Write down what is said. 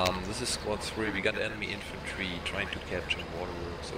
Um, this is squad 3, we got enemy infantry trying to capture waterworks. So